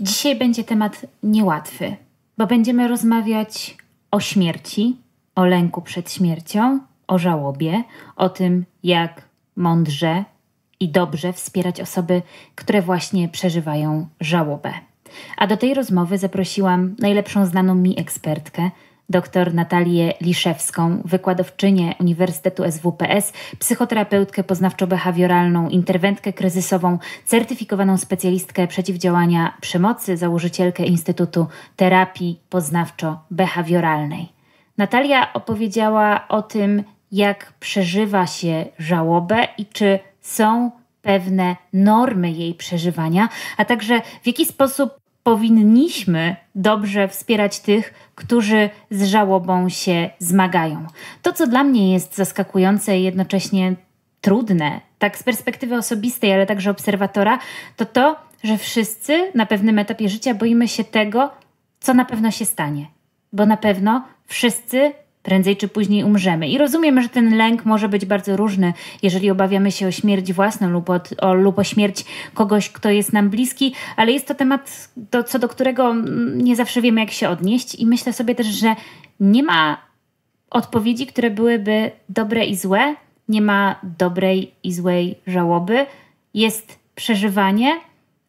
Dzisiaj będzie temat niełatwy, bo będziemy rozmawiać o śmierci, o lęku przed śmiercią, o żałobie, o tym, jak mądrze i dobrze wspierać osoby, które właśnie przeżywają żałobę. A do tej rozmowy zaprosiłam najlepszą znaną mi ekspertkę, dr Natalię Liszewską, wykładowczynię Uniwersytetu SWPS, psychoterapeutkę poznawczo-behawioralną, interwentkę kryzysową, certyfikowaną specjalistkę przeciwdziałania przemocy, założycielkę Instytutu Terapii Poznawczo-Behawioralnej. Natalia opowiedziała o tym, jak przeżywa się żałobę i czy są pewne normy jej przeżywania, a także w jaki sposób powinniśmy dobrze wspierać tych, którzy z żałobą się zmagają. To, co dla mnie jest zaskakujące i jednocześnie trudne, tak z perspektywy osobistej, ale także obserwatora, to to, że wszyscy na pewnym etapie życia boimy się tego, co na pewno się stanie. Bo na pewno wszyscy prędzej czy później umrzemy. I rozumiem, że ten lęk może być bardzo różny, jeżeli obawiamy się o śmierć własną lub, od, o, lub o śmierć kogoś, kto jest nam bliski, ale jest to temat, do, co do którego nie zawsze wiemy, jak się odnieść. I myślę sobie też, że nie ma odpowiedzi, które byłyby dobre i złe, nie ma dobrej i złej żałoby. Jest przeżywanie,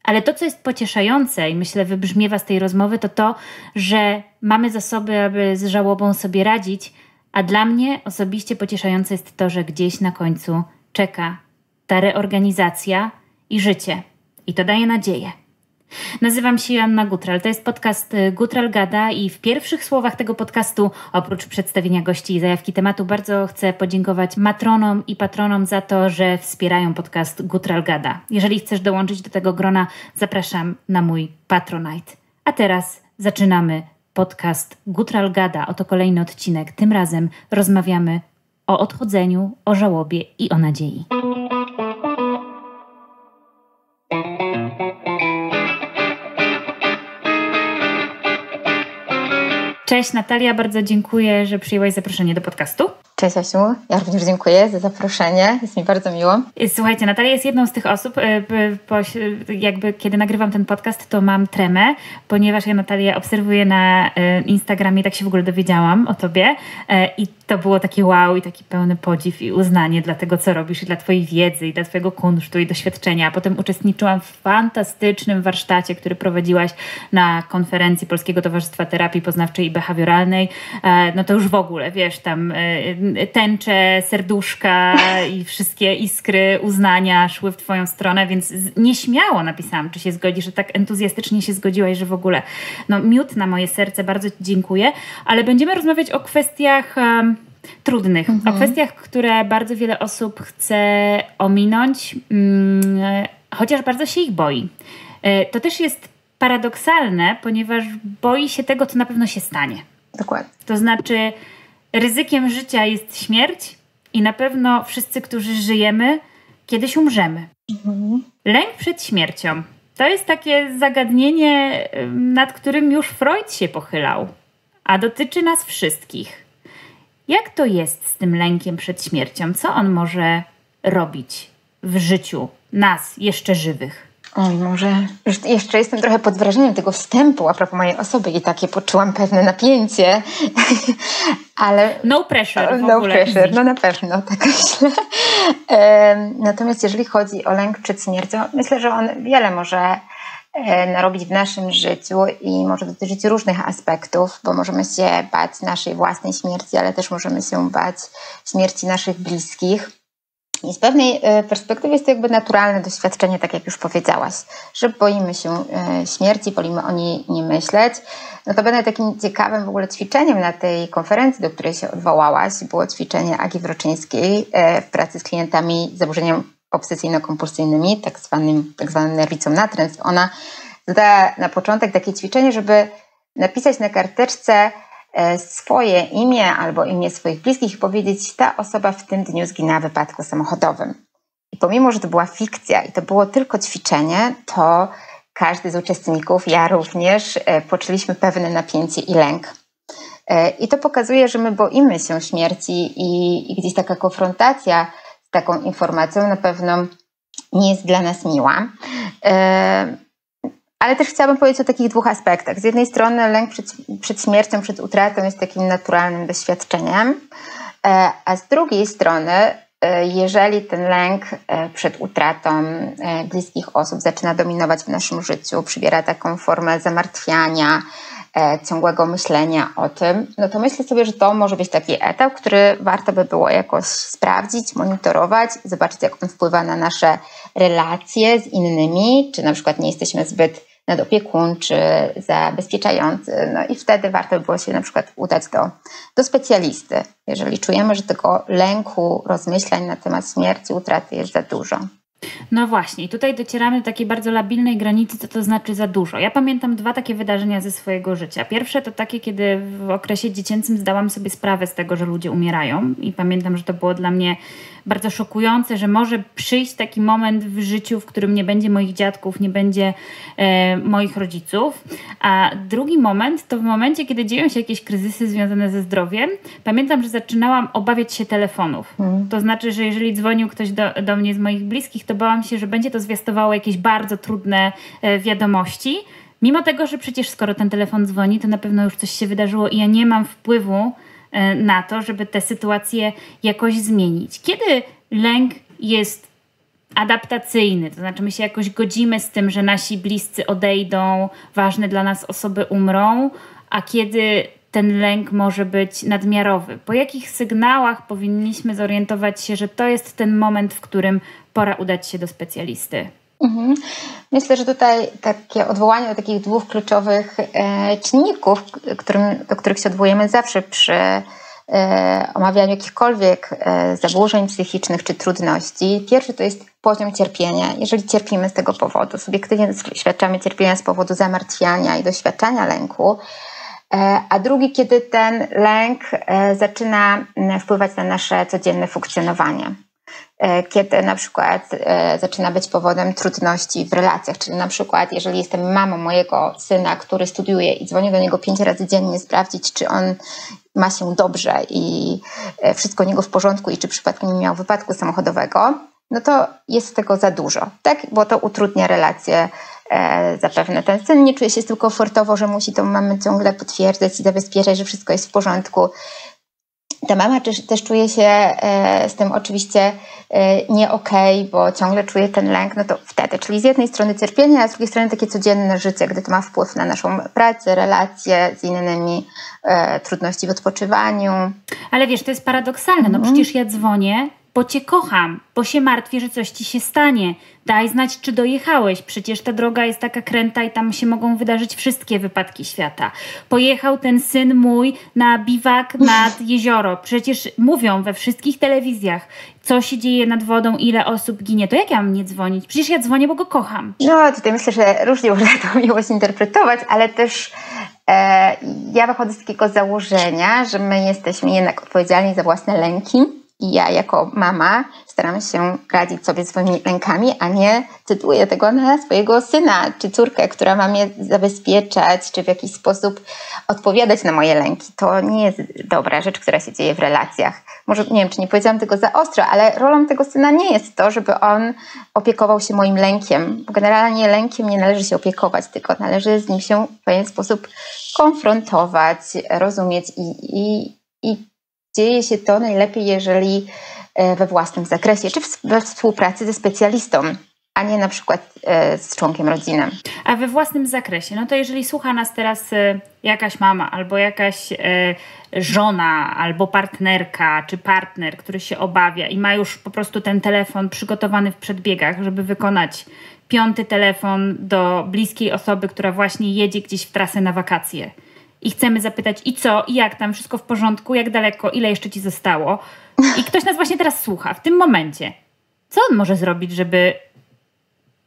ale to, co jest pocieszające i myślę wybrzmiewa z tej rozmowy, to to, że mamy zasoby, aby z żałobą sobie radzić, a dla mnie osobiście pocieszające jest to, że gdzieś na końcu czeka ta reorganizacja i życie. I to daje nadzieję. Nazywam się Joanna Gutral. To jest podcast y, Gutral Gada i w pierwszych słowach tego podcastu, oprócz przedstawienia gości i zajawki tematu, bardzo chcę podziękować matronom i patronom za to, że wspierają podcast Gutral Gada. Jeżeli chcesz dołączyć do tego grona, zapraszam na mój Patronite. A teraz zaczynamy podcast Gutral Gada. Oto kolejny odcinek. Tym razem rozmawiamy o odchodzeniu, o żałobie i o nadziei. Cześć Natalia, bardzo dziękuję, że przyjęłaś zaproszenie do podcastu. Cześć Asiu, ja również dziękuję za zaproszenie, jest mi bardzo miło. Słuchajcie, Natalia jest jedną z tych osób, e, jakby kiedy nagrywam ten podcast, to mam tremę, ponieważ ja Natalię obserwuję na e, Instagramie, tak się w ogóle dowiedziałam o tobie e, i to było takie wow i taki pełny podziw i uznanie dla tego, co robisz i dla twojej wiedzy i dla twojego kunsztu i doświadczenia. Potem uczestniczyłam w fantastycznym warsztacie, który prowadziłaś na konferencji Polskiego Towarzystwa Terapii Poznawczej i Behawioralnej. No to już w ogóle, wiesz, tam tęcze, serduszka i wszystkie iskry uznania szły w Twoją stronę, więc nieśmiało napisałam, czy się zgodzisz, że tak entuzjastycznie się zgodziłaś, że w ogóle no, miód na moje serce, bardzo Ci dziękuję, ale będziemy rozmawiać o kwestiach. Um, trudnych, mhm. o kwestiach, które bardzo wiele osób chce ominąć, um, chociaż bardzo się ich boi. E, to też jest paradoksalne, ponieważ boi się tego, co na pewno się stanie. Dokładnie. To znaczy, ryzykiem życia jest śmierć i na pewno wszyscy, którzy żyjemy, kiedyś umrzemy. Mhm. Lęk przed śmiercią to jest takie zagadnienie, nad którym już Freud się pochylał, a dotyczy nas wszystkich. Jak to jest z tym lękiem przed śmiercią? Co on może robić w życiu nas, jeszcze żywych? Oj, może jeszcze jestem trochę pod wrażeniem tego wstępu a propos mojej osoby i takie poczułam pewne napięcie, ale... No pressure No pressure, no na pewno, tak myślę. Natomiast jeżeli chodzi o lęk przed śmiercią, myślę, że on wiele może e, narobić w naszym życiu i może dotyczyć różnych aspektów, bo możemy się bać naszej własnej śmierci, ale też możemy się bać śmierci naszych bliskich. I z pewnej e, perspektywy jest to jakby naturalne doświadczenie, tak jak już powiedziałaś, że boimy się e, śmierci, wolimy o niej nie myśleć. No to będę takim ciekawym w ogóle ćwiczeniem na tej konferencji, do której się odwołałaś, było ćwiczenie Agi Wroczyńskiej e, w pracy z klientami z zaburzeniami obsesyjno-kompulsyjnymi, tak zwanym, tak zwanym nerwicą natręstw. Ona zadała na początek takie ćwiczenie, żeby napisać na karteczce swoje imię albo imię swoich bliskich i powiedzieć, ta osoba w tym dniu zginęła w wypadku samochodowym. I pomimo, że to była fikcja i to było tylko ćwiczenie, to każdy z uczestników, ja również, e, poczuliśmy pewne napięcie i lęk. E, I to pokazuje, że my boimy się śmierci i, i gdzieś taka konfrontacja z taką informacją na pewno nie jest dla nas miła. Ale też chciałabym powiedzieć o takich dwóch aspektach. Z jednej strony lęk przed, przed śmiercią, przed utratą jest takim naturalnym doświadczeniem, e, a z drugiej strony, e, jeżeli ten lęk e, przed utratą bliskich osób zaczyna dominować w naszym życiu, przybiera taką formę zamartwiania, ciągłego myślenia o tym, no to myślę sobie, że to może być taki etap, który warto by było jakoś sprawdzić, monitorować, zobaczyć, jak on wpływa na nasze relacje z innymi, czy na przykład nie jesteśmy zbyt nadopiekuńczy, zabezpieczający. No i wtedy warto by było się na przykład udać do, do specjalisty, jeżeli czujemy, że tego lęku, rozmyślań na temat śmierci, utraty jest za dużo. No właśnie, tutaj docieramy do takiej bardzo labilnej granicy, co to znaczy za dużo. Ja pamiętam dwa takie wydarzenia ze swojego życia. Pierwsze to takie, kiedy w okresie dziecięcym zdałam sobie sprawę z tego, że ludzie umierają, i pamiętam, że to było dla mnie bardzo szokujące, że może przyjść taki moment w życiu, w którym nie będzie moich dziadków, nie będzie e, moich rodziców. A drugi moment to w momencie, kiedy dzieją się jakieś kryzysy związane ze zdrowiem. Pamiętam, że zaczynałam obawiać się telefonów. Mm. To znaczy, że jeżeli dzwonił ktoś do, do mnie z moich bliskich, to bałam się, że będzie to zwiastowało jakieś bardzo trudne e, wiadomości. Mimo tego, że przecież skoro ten telefon dzwoni, to na pewno już coś się wydarzyło i ja nie mam wpływu E, na to, żeby tę sytuację jakoś zmienić. Kiedy lęk jest adaptacyjny, to znaczy my się jakoś godzimy z tym, że nasi bliscy odejdą, ważne dla nas osoby umrą, a kiedy ten lęk może być nadmiarowy? Po jakich sygnałach powinniśmy zorientować się, że to jest ten moment, w którym pora udać się do specjalisty? Mhm. Myślę, że tutaj takie odwołanie do takich dwóch kluczowych e, czynników, do których się odwołujemy zawsze przy e, omawianiu jakichkolwiek e, zaburzeń psychicznych czy trudności. Pierwszy to jest poziom cierpienia. Jeżeli cierpimy z tego powodu, subiektywnie doświadczamy cierpienia z powodu zamartwiania i doświadczania lęku, a drugi, kiedy ten lęk zaczyna wpływać na nasze codzienne funkcjonowanie. E, kiedy na przykład e, zaczyna być powodem trudności w relacjach, czyli na przykład jeżeli jestem mamą mojego syna, który studiuje i dzwonię do niego pięć razy dziennie sprawdzić, czy on ma się dobrze i e, wszystko u niego w porządku i czy przypadkiem nie miał wypadku samochodowego, no to jest tego za dużo, tak? Bo to utrudnia relacje zapewne. Ten syn nie czuje się tylko komfortowo, że musi tą mamę ciągle potwierdzać i zabezpieczać, że wszystko jest w porządku ta mama też, też czuje się e, z tym oczywiście e, nie okej, okay, bo ciągle czuje ten lęk, no to wtedy, czyli z jednej strony cierpienie, a z drugiej strony takie codzienne życie, gdy to ma wpływ na naszą pracę, relacje z innymi, e, trudności w odpoczywaniu. Ale wiesz, to jest paradoksalne, no przecież ja dzwonię, bo cię kocham, bo się martwię, że coś ci się stanie. Daj znać, czy dojechałeś. Przecież ta droga jest taka kręta i tam się mogą wydarzyć wszystkie wypadki świata. Pojechał ten syn mój na biwak nad jezioro. Przecież mówią we wszystkich telewizjach, co się dzieje nad wodą, ile osób ginie. To jak ja mam nie dzwonić? Przecież ja dzwonię, bo go kocham. No, tutaj myślę, że różnie można tę miłość interpretować, ale też e, ja wychodzę z takiego założenia, że my jesteśmy jednak odpowiedzialni za własne lęki i ja jako mama staram się radzić sobie swoimi lękami, a nie cytuję tego na swojego syna czy córkę, która ma mnie zabezpieczać, czy w jakiś sposób odpowiadać na moje lęki. To nie jest dobra rzecz, która się dzieje w relacjach. Może nie wiem, czy nie powiedziałam tego za ostro, ale rolą tego syna nie jest to, żeby on opiekował się moim lękiem. Generalnie lękiem nie należy się opiekować, tylko należy z nim się w pewien sposób konfrontować, rozumieć i, i, i dzieje się to najlepiej, jeżeli e, we własnym zakresie, czy we współpracy ze specjalistą, a nie na przykład e, z członkiem rodziny. A we własnym zakresie, no to jeżeli słucha nas teraz e, jakaś mama, albo jakaś żona, albo partnerka, czy partner, który się obawia i ma już po prostu ten telefon przygotowany w przedbiegach, żeby wykonać piąty telefon do bliskiej osoby, która właśnie jedzie gdzieś w trasę na wakacje i chcemy zapytać i co, i jak tam, wszystko w porządku, jak daleko, ile jeszcze ci zostało. I ktoś nas właśnie teraz słucha, w tym momencie. Co on może zrobić, żeby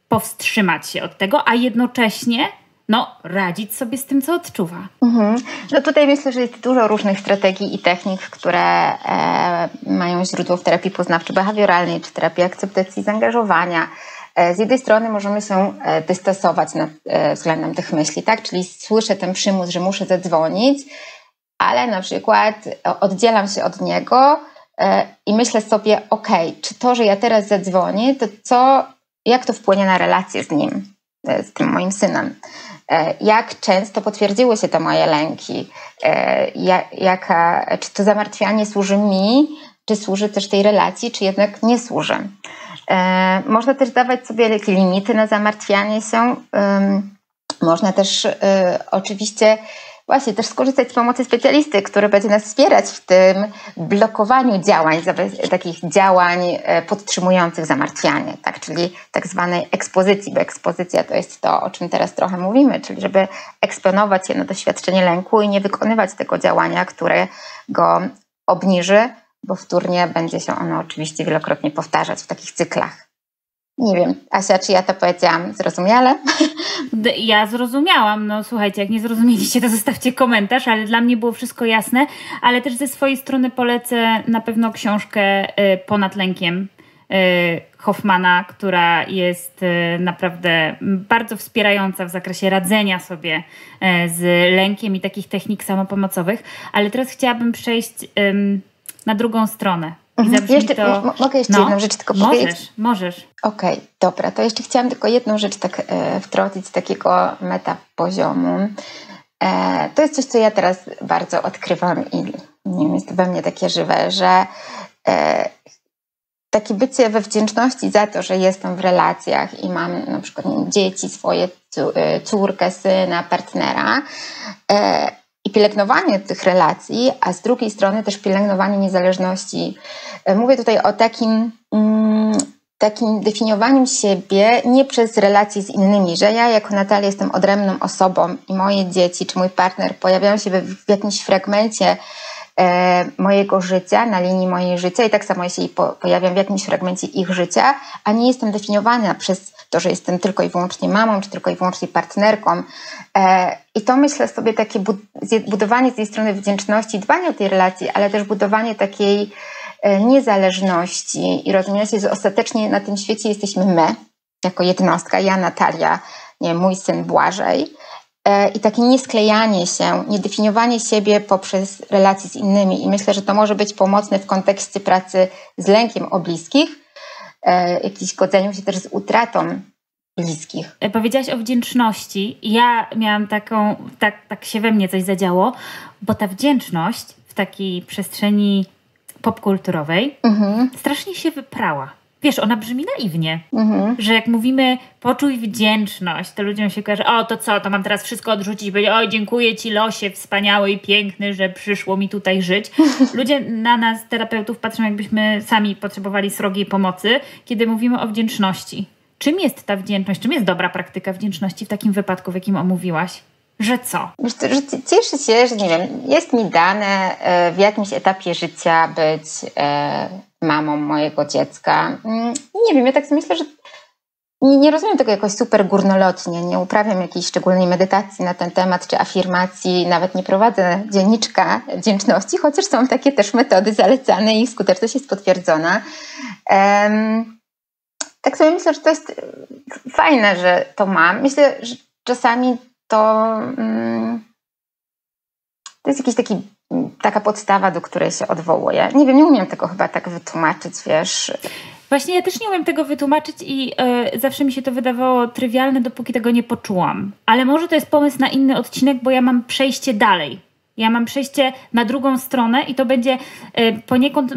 powstrzymać się od tego, a jednocześnie no, radzić sobie z tym, co odczuwa. Mhm. No tutaj myślę, że jest dużo różnych strategii i technik, które e, mają źródło w terapii poznawczo-behawioralnej czy terapii akceptacji zaangażowania. E, z jednej strony możemy się e, dystansować nad, e, względem tych myśli, tak? Czyli słyszę ten przymus, że muszę zadzwonić, ale na przykład oddzielam się od niego i myślę sobie, ok, czy to, że ja teraz zadzwonię, to co, jak to wpłynie na relację z nim? z tym moim synem. Jak często potwierdziły się te moje lęki? Jaka, czy to zamartwianie służy mi, czy służy też tej relacji, czy jednak nie służy? Można też dawać sobie limity na zamartwianie się. Można też oczywiście właśnie też skorzystać z pomocy specjalisty, który będzie nas wspierać w tym blokowaniu działań, takich działań e, podtrzymujących zamartwianie, tak, czyli tak zwanej ekspozycji, bo ekspozycja to jest to, o czym teraz trochę mówimy, czyli żeby eksponować się na doświadczenie lęku i nie wykonywać tego działania, które go obniży, bo wtórnie będzie się ono oczywiście wielokrotnie powtarzać w takich cyklach. Nie wiem, Asia, czy ja to powiedziałam zrozumiale? Ja zrozumiałam. No słuchajcie, jak nie zrozumieliście, to zostawcie komentarz, ale dla mnie było wszystko jasne. Ale też ze swojej strony polecę na pewno książkę y, Ponad lękiem y, Hoffmana, która jest y, naprawdę bardzo wspierająca w zakresie radzenia sobie z lękiem i takich technik samopomocowych. Ale teraz chciałabym przejść na drugą stronę Mhm. Jeszcze, to... Mogę jeszcze no, jedną rzecz tylko możesz, powiedzieć? Możesz, Okej, okay, dobra. To jeszcze chciałam tylko jedną rzecz tak e, wtrącić z takiego metapoziomu. E, to jest coś, co ja teraz bardzo odkrywam i nie wiem, jest we mnie takie żywe, że e, takie bycie we wdzięczności za to, że jestem w relacjach i mam na przykład dzieci swoje, e, córkę, syna, partnera, e, i pielęgnowanie tych relacji, a z drugiej strony też pielęgnowanie niezależności. E, mówię tutaj o takim, mm, takim definiowaniu siebie nie przez relacje z innymi, że ja jako Natalia jestem odrębną osobą i moje dzieci czy mój partner pojawiają się w jakimś fragmencie e, mojego życia, na linii mojej życia i tak samo ja się pojawiam w jakimś fragmencie ich życia, a nie jestem definiowana przez to, że jestem tylko i wyłącznie mamą, czy tylko i wyłącznie partnerką. E, I to myślę sobie takie budowanie z tej strony wdzięczności, dbanie o tej relacji, ale też budowanie takiej e, niezależności i rozumienia się, że ostatecznie na tym świecie jesteśmy my, jako jednostka, ja, Natalia, nie, mój syn Błażej. E, I takie niesklejanie się, niedefiniowanie siebie poprzez relacje z innymi. I myślę, że to może być pomocne w kontekście pracy z lękiem o bliskich, e, jakimś godzeniu się też z utratą bliskich. E, powiedziałaś o wdzięczności. Ja miałam taką, tak, tak się we mnie coś zadziało, bo ta wdzięczność w takiej przestrzeni popkulturowej mhm. strasznie się wyprała. Wiesz, ona brzmi naiwnie, mhm. że jak mówimy poczuj wdzięczność, to ludziom się kojarzy, o to co, to mam teraz wszystko odrzucić, powiedzieć, oj dziękuję Ci losie wspaniały i piękny, że przyszło mi tutaj żyć. Ludzie na nas, terapeutów, patrzą jakbyśmy sami potrzebowali srogiej pomocy, kiedy mówimy o wdzięczności. Czym jest ta wdzięczność? Czym jest dobra praktyka wdzięczności w takim wypadku, w jakim omówiłaś? Że co? Że cieszę się, że nie wiem, jest mi dane e, w jakimś etapie życia być e, mamą mojego dziecka. Mm, nie wiem, ja tak myślę, że nie, rozumiem tego jakoś super górnolotnie, nie uprawiam jakiejś szczególnej medytacji na ten temat, czy afirmacji, nawet nie prowadzę dzienniczka wdzięczności, chociaż są takie też metody zalecane i ich skuteczność jest potwierdzona. Um, tak sobie myślę, że to jest fajne, że to mam. Myślę, że czasami to, mm, to jest jakiś taki mm, taka podstawa, do której się odwołuję. Nie wiem, nie umiem tego chyba tak wytłumaczyć, wiesz. Właśnie ja też nie umiem tego wytłumaczyć i y, zawsze mi się to wydawało trywialne, dopóki tego nie poczułam. Ale może to jest pomysł na inny odcinek, bo ja mam przejście dalej. Ja mam przejście na drugą stronę i to będzie e, poniekąd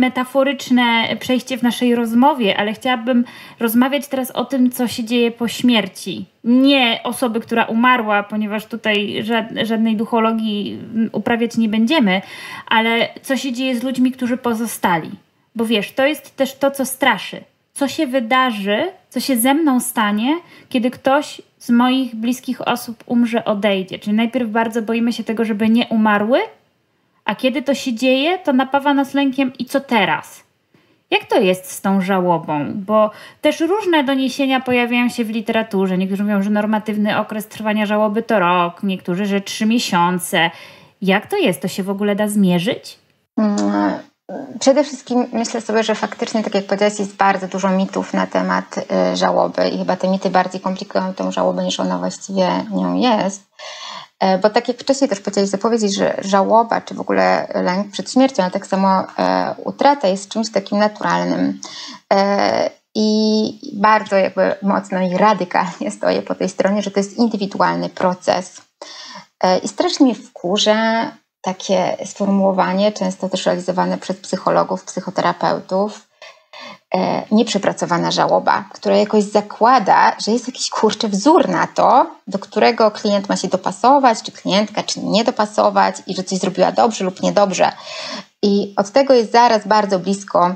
metaforyczne przejście w naszej rozmowie, ale chciałabym rozmawiać teraz o tym, co się dzieje po śmierci. Nie osoby, która umarła, ponieważ tutaj żadnej duchologii uprawiać nie będziemy, ale co się dzieje z ludźmi, którzy pozostali. Bo wiesz, to jest też to, co straszy. Co się wydarzy, co się ze mną stanie, kiedy ktoś z moich bliskich osób umrze, odejdzie. Czyli najpierw bardzo boimy się tego, żeby nie umarły, a kiedy to się dzieje, to napawa nas lękiem i co teraz? Jak to jest z tą żałobą? Bo też różne doniesienia pojawiają się w literaturze. Niektórzy mówią, że normatywny okres trwania żałoby to rok, niektórzy, że trzy miesiące. Jak to jest? To się w ogóle da zmierzyć? Przede wszystkim myślę sobie, że faktycznie, tak jak powiedziałaś, jest bardzo dużo mitów na temat y, żałoby i chyba te mity bardziej komplikują tą żałobę niż ona właściwie nią jest. E, bo tak jak wcześniej też powiedziałeś, zapowiedzieć, że żałoba, czy w ogóle lęk przed śmiercią, ale tak samo e, utrata jest czymś takim naturalnym. E, i bardzo jakby mocno i radykalnie stoję po tej stronie, że to jest indywidualny proces. I strasznie wkurza takie sformułowanie, często też realizowane przez psychologów, psychoterapeutów, e, nieprzepracowana żałoba, która jakoś zakłada, że jest jakiś kurczę wzór na to, do którego klient ma się dopasować, czy klientka, czy nie dopasować i że coś zrobiła dobrze lub niedobrze. I od tego jest zaraz bardzo blisko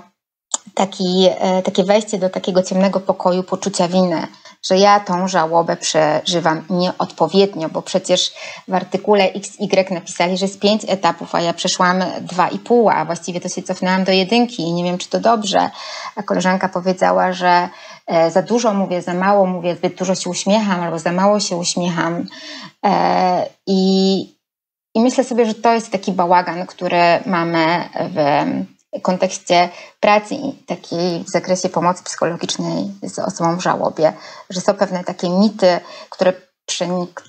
taki, e, takie wejście do takiego ciemnego pokoju poczucia winy, że ja tą żałobę przeżywam nieodpowiednio, bo przecież w artykule XY napisali, że jest pięć etapów, a ja przeszłam dwa i pół, a właściwie to się cofnęłam do jedynki i nie wiem, czy to dobrze. A koleżanka powiedziała, że e, za dużo mówię, za mało mówię, zbyt dużo się uśmiecham albo za mało się uśmiecham. E, I, i myślę sobie, że to jest taki bałagan, który mamy w kontekście pracy takiej w zakresie pomocy psychologicznej z osobą w żałobie, że są pewne takie mity, które przenik,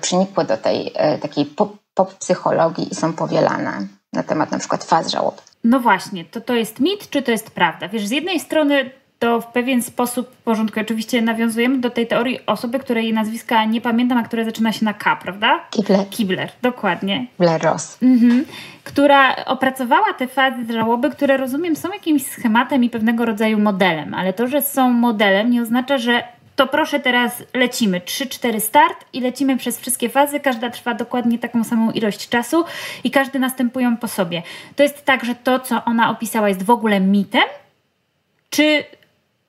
przenikły do tej e, takiej pop, pop psychologii i są powielane na temat na przykład faz żałoby. No właśnie, to to jest mit, czy to jest prawda? Wiesz, z jednej strony to w pewien sposób porządkuje. Oczywiście nawiązujemy do tej teorii osoby, której nazwiska nie pamiętam, a które zaczyna się na K, prawda? Kibler. Kibler, dokładnie. Kibler-Ross. Mhm. Która opracowała te fazy żałoby, które rozumiem są jakimś schematem i pewnego rodzaju modelem, ale to, że są modelem nie oznacza, że to proszę teraz lecimy. 3-4 start i lecimy przez wszystkie fazy. Każda trwa dokładnie taką samą ilość czasu i każdy następują po sobie. To jest tak, że to, co ona opisała, jest w ogóle mitem, czy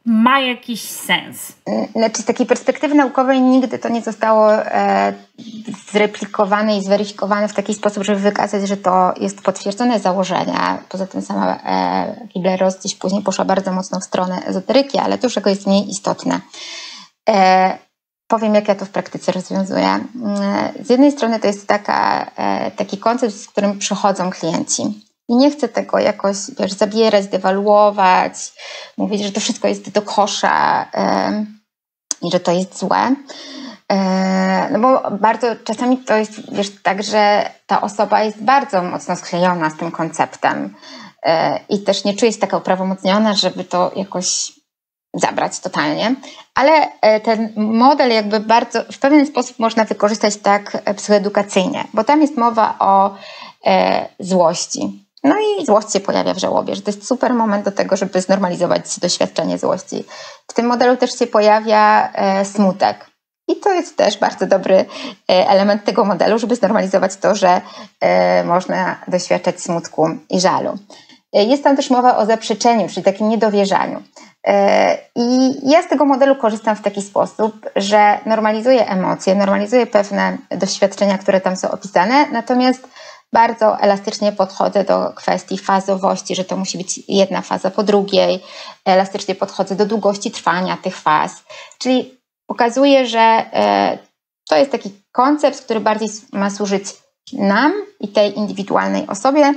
ma jakiś sens. Znaczy, z takiej perspektywy naukowej nigdy to nie zostało e, zreplikowane i zweryfikowane w taki sposób, żeby wykazać, że to jest potwierdzone założenia. Poza tym sama e, Kibler-Ross gdzieś później poszła bardzo mocno w stronę ezoteryki, ale to już jest mniej istotne. E, powiem, jak ja to w praktyce rozwiązuję. E, z jednej strony to jest taka, e, taki koncept, z którym przychodzą klienci i nie chcę tego jakoś, wiesz, zabierać, dewaluować, mówić, że to wszystko jest do kosza i że to jest złe. E, no bo bardzo czasami to jest, wiesz, tak, że ta osoba jest bardzo mocno sklejona z tym konceptem e, i też nie czuje się taka uprawomocniona, żeby to jakoś zabrać totalnie, ale e, ten model jakby bardzo w pewien sposób można wykorzystać tak psychoedukacyjnie, bo tam jest mowa o złości. No i złość się pojawia w żałobie, że to jest super moment do tego, żeby znormalizować doświadczenie złości. W tym modelu też się pojawia e, smutek. I to jest też bardzo dobry e, element tego modelu, żeby znormalizować to, że e, można doświadczać smutku i żalu. Jest tam też mowa o zaprzeczeniu, czyli takim niedowierzaniu. I ja z tego modelu korzystam w taki sposób, że normalizuję emocje, normalizuję pewne doświadczenia, które tam są opisane, natomiast bardzo elastycznie podchodzę do kwestii fazowości, że to musi być jedna faza po drugiej. Elastycznie podchodzę do długości trwania tych faz. Czyli pokazuję, że e, to jest taki koncept, który bardziej ma służyć nam i tej indywidualnej osobie,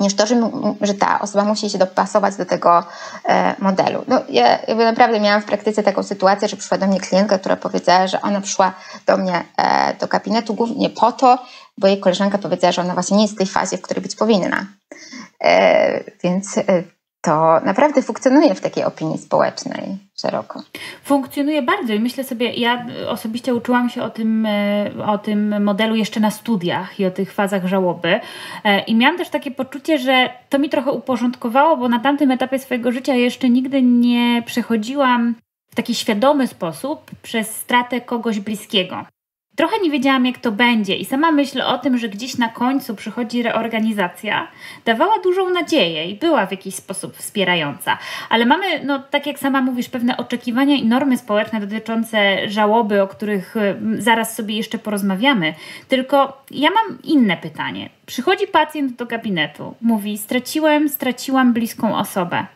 niż to, że, że ta osoba musi się dopasować do tego e, modelu. No, ja naprawdę miałam w praktyce taką sytuację, że przyszła do mnie klientka, która powiedziała, że ona przyszła do mnie e, do gabinetu głównie po to, bo jej koleżanka powiedziała, że ona właśnie nie jest w tej fazie, w której być powinna. E, więc to naprawdę funkcjonuje w takiej opinii społecznej szeroko. Funkcjonuje bardzo i myślę sobie, ja osobiście uczyłam się o tym, e, o tym modelu jeszcze na studiach i o tych fazach żałoby e, i miałam też takie poczucie, że to mi trochę uporządkowało, bo na tamtym etapie swojego życia jeszcze nigdy nie przechodziłam w taki świadomy sposób przez stratę kogoś bliskiego. Trochę nie wiedziałam, jak to będzie, i sama myśl o tym, że gdzieś na końcu przychodzi reorganizacja, dawała dużą nadzieję i była w jakiś sposób wspierająca. Ale mamy, no tak jak sama mówisz, pewne oczekiwania i normy społeczne dotyczące żałoby, o których y, zaraz sobie jeszcze porozmawiamy. Tylko ja mam inne pytanie. Przychodzi pacjent do gabinetu, mówi: Straciłem, straciłam bliską osobę.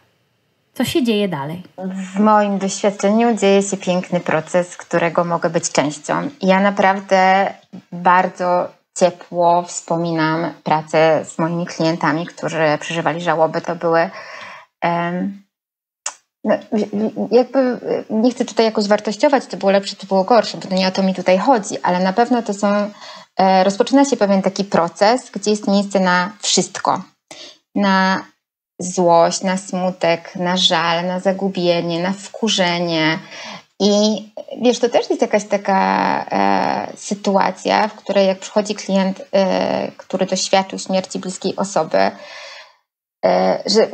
Co się dzieje dalej? W moim doświadczeniu dzieje się piękny proces, którego mogę być częścią. Ja naprawdę bardzo ciepło wspominam pracę z moimi klientami, którzy przeżywali żałoby. To były. Um, no, jakby nie chcę tutaj jakoś wartościować, to było lepsze, to było gorsze, bo to nie o to mi tutaj chodzi, ale na pewno to są. E, rozpoczyna się pewien taki proces, gdzie jest miejsce na wszystko. Na złość, na smutek, na żal, na zagubienie, na wkurzenie. I wiesz, to też jest jakaś taka e, sytuacja, w której jak przychodzi klient, e, który doświadczył śmierci bliskiej osoby, e, że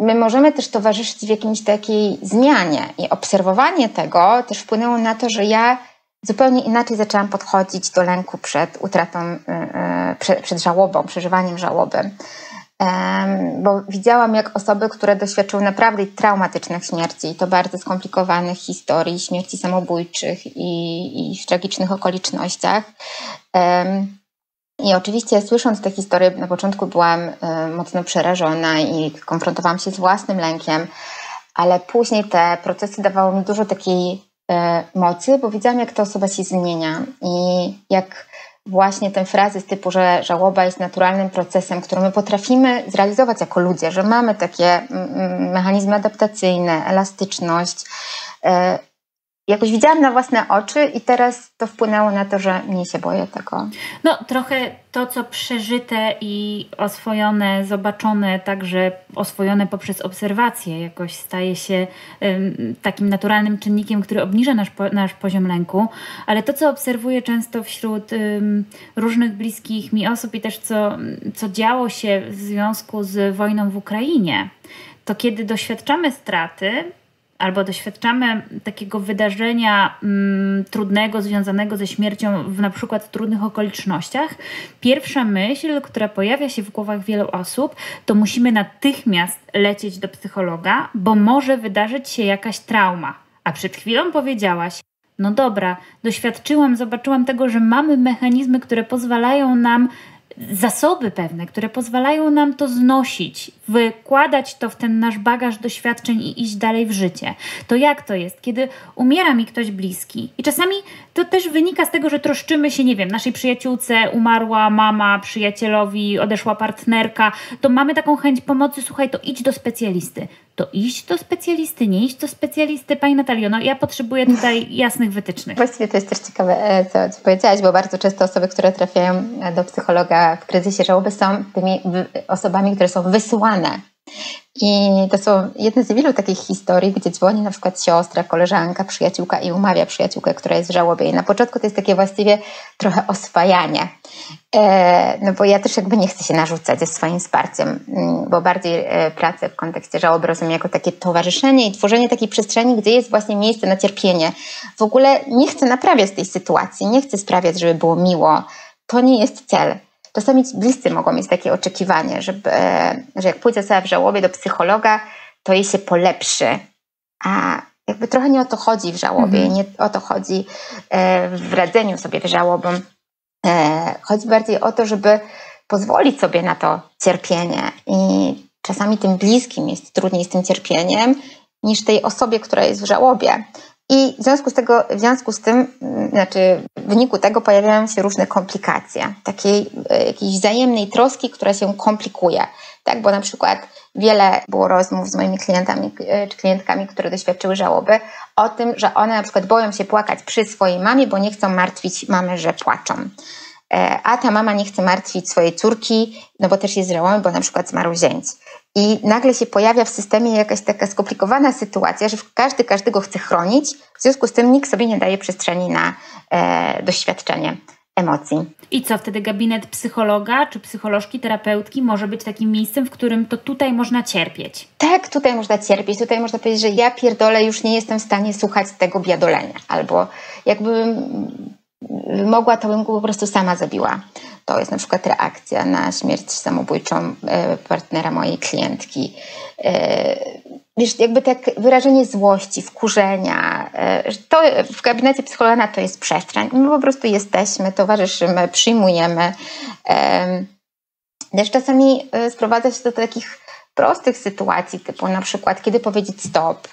my możemy też towarzyszyć w jakiejś takiej zmianie i obserwowanie tego też wpłynęło na to, że ja zupełnie inaczej zaczęłam podchodzić do lęku przed utratą, e, e, przed, przed żałobą, przeżywaniem żałoby bo widziałam, jak osoby, które doświadczyły naprawdę traumatycznych śmierci, to bardzo skomplikowanych historii, śmierci samobójczych i, i w tragicznych okolicznościach. I oczywiście słysząc te historie, na początku byłam e, mocno przerażona i konfrontowałam się z własnym lękiem, ale później te procesy dawały mi dużo takiej e, mocy, bo widziałam, jak ta osoba się zmienia i jak właśnie ten frazy z typu, że żałoba jest naturalnym procesem, który my potrafimy zrealizować jako ludzie, że mamy takie mm, mm, mechanizmy adaptacyjne, elastyczność, e, jakoś widziałam na własne oczy i teraz to wpłynęło na to, że mniej się boję tego. No, trochę to, co przeżyte i oswojone, zobaczone, także oswojone poprzez obserwacje, jakoś staje się um, takim naturalnym czynnikiem, który obniża nasz, nasz poziom lęku. Ale to, co obserwuję często wśród um, różnych bliskich mi osób i też co, co działo się w związku z wojną w Ukrainie, to kiedy doświadczamy straty, albo doświadczamy takiego wydarzenia mm, trudnego, związanego ze śmiercią w na przykład trudnych okolicznościach, pierwsza myśl, która pojawia się w głowach wielu osób, to musimy natychmiast lecieć do psychologa, bo może wydarzyć się jakaś trauma. A przed chwilą powiedziałaś, no dobra, doświadczyłam, zobaczyłam tego, że mamy mechanizmy, które pozwalają nam zasoby pewne, które pozwalają nam to znosić, wykładać to w ten nasz bagaż doświadczeń i iść dalej w życie. To jak to jest, kiedy umiera mi ktoś bliski? I czasami to też wynika z tego, że troszczymy się, nie wiem, naszej przyjaciółce umarła mama, przyjacielowi odeszła partnerka, to mamy taką chęć pomocy, słuchaj, to idź do specjalisty. To iść do specjalisty, nie iść do specjalisty, Pani Natalio, no ja potrzebuję tutaj jasnych wytycznych. Właściwie to jest też ciekawe, e, co, co powiedziałaś, bo bardzo często osoby, które trafiają do psychologa w kryzysie żałoby są tymi osobami, które są i to są jedne z wielu takich historii, gdzie dzwoni na przykład siostra, koleżanka, przyjaciółka i umawia przyjaciółkę, która jest w żałobie. I na początku to jest takie właściwie trochę oswajanie. E, no bo ja też jakby nie chcę się narzucać ze swoim wsparciem, mm, bo bardziej e, pracę w kontekście żałoby rozumiem jako takie towarzyszenie i tworzenie takiej przestrzeni, gdzie jest właśnie miejsce na cierpienie. W ogóle nie chcę naprawiać tej sytuacji, nie chcę sprawiać, żeby było miło. To nie jest cel. Czasami bliscy mogą mieć takie oczekiwanie, żeby, że jak pójdzie sobie w żałobie do psychologa, to jej się polepszy. A jakby trochę nie o to chodzi w żałobie, mhm. nie o to chodzi e, w radzeniu sobie w żałobą. E, chodzi bardziej o to, żeby pozwolić sobie na to cierpienie. I czasami tym bliskim jest trudniej z tym cierpieniem niż tej osobie, która jest w żałobie. I w związku z, tego, w związku z tym, mm, znaczy w wyniku tego pojawiają się różne komplikacje, takiej e, jakiejś wzajemnej troski, która się komplikuje. Tak, bo na przykład wiele było rozmów z moimi klientami e, czy klientkami, które doświadczyły żałoby, o tym, że one na przykład boją się płakać przy swojej mamie, bo nie chcą martwić mamy, że płaczą. E, a ta mama nie chce martwić swojej córki, no bo też jest żałoby, bo na przykład zmarł zięć. I nagle się pojawia w systemie jakaś taka skomplikowana sytuacja, że każdy każdego chce chronić, w związku z tym nikt sobie nie daje przestrzeni na e, doświadczenie emocji. I co wtedy gabinet psychologa czy psycholożki, terapeutki może być takim miejscem, w którym to tutaj można cierpieć? Tak, tutaj można cierpieć. Tutaj można powiedzieć, że ja pierdolę, już nie jestem w stanie słuchać tego biadolenia. Albo jakbym mogła, to bym go po prostu sama zabiła. To jest na przykład reakcja na śmierć samobójczą e, partnera mojej klientki. E, wiesz, jakby tak wyrażenie złości, wkurzenia, e, to w gabinecie psychologa to jest przestrzeń. My po prostu jesteśmy, towarzyszymy, przyjmujemy. Też czasami sprowadza się do takich prostych sytuacji, typu na przykład kiedy powiedzieć stop,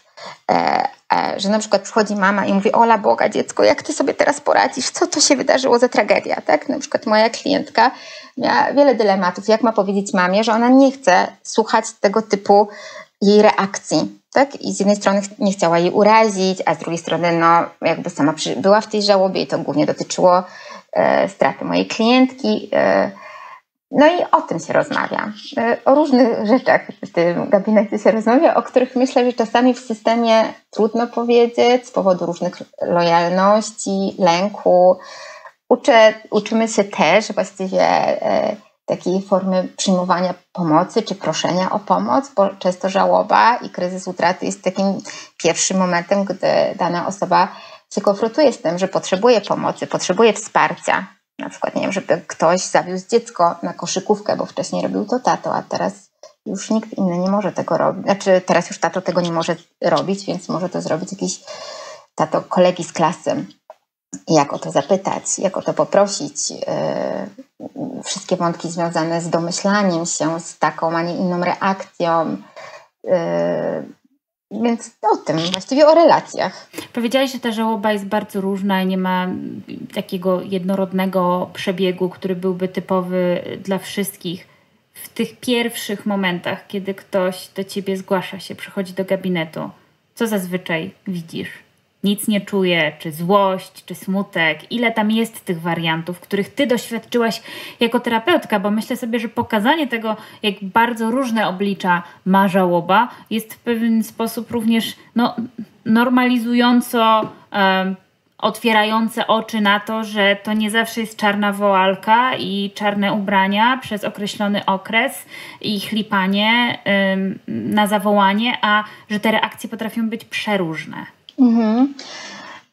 że na przykład przychodzi mama i mówi, ola Boga dziecko, jak ty sobie teraz poradzisz, co to się wydarzyło za tragedia, tak? Na przykład moja klientka miała wiele dylematów, jak ma powiedzieć mamie, że ona nie chce słuchać tego typu jej reakcji, tak? I z jednej strony nie chciała jej urazić, a z drugiej strony no jakby sama była w tej żałobie i to głównie dotyczyło e, straty mojej klientki, e, no i o tym się rozmawia. E, o różnych rzeczach w tym gabinecie się rozmawia, o których myślę, że czasami w systemie trudno powiedzieć z powodu różnych lojalności, lęku. Uczę, uczymy się też właściwie e, takiej formy przyjmowania pomocy czy proszenia o pomoc, bo często żałoba i kryzys utraty jest takim pierwszym momentem, gdy dana osoba się konfrontuje z tym, że potrzebuje pomocy, potrzebuje wsparcia na przykład, nie wiem, żeby ktoś zawiózł dziecko na koszykówkę, bo wcześniej robił to tato, a teraz już nikt inny nie może tego robić. Znaczy, teraz już tato tego nie może robić, więc może to zrobić jakiś tato kolegi z klasy. Jak o to zapytać, jak o to poprosić. Yy, wszystkie wątki związane z domyślaniem się, z taką, a nie inną reakcją. Yy, więc o tym, właściwie o relacjach. Powiedziałaś, że ta żałoba jest bardzo różna i nie ma takiego jednorodnego przebiegu, który byłby typowy dla wszystkich. W tych pierwszych momentach, kiedy ktoś do ciebie zgłasza się, przychodzi do gabinetu, co zazwyczaj widzisz? Nic nie czuję, czy złość, czy smutek, ile tam jest tych wariantów, których ty doświadczyłaś jako terapeutka, bo myślę sobie, że pokazanie tego, jak bardzo różne oblicza ma żałoba, jest w pewien sposób również no, normalizująco. Otwierające oczy na to, że to nie zawsze jest czarna woalka i czarne ubrania przez określony okres i chlipanie na zawołanie, a że te reakcje potrafią być przeróżne. Mhm.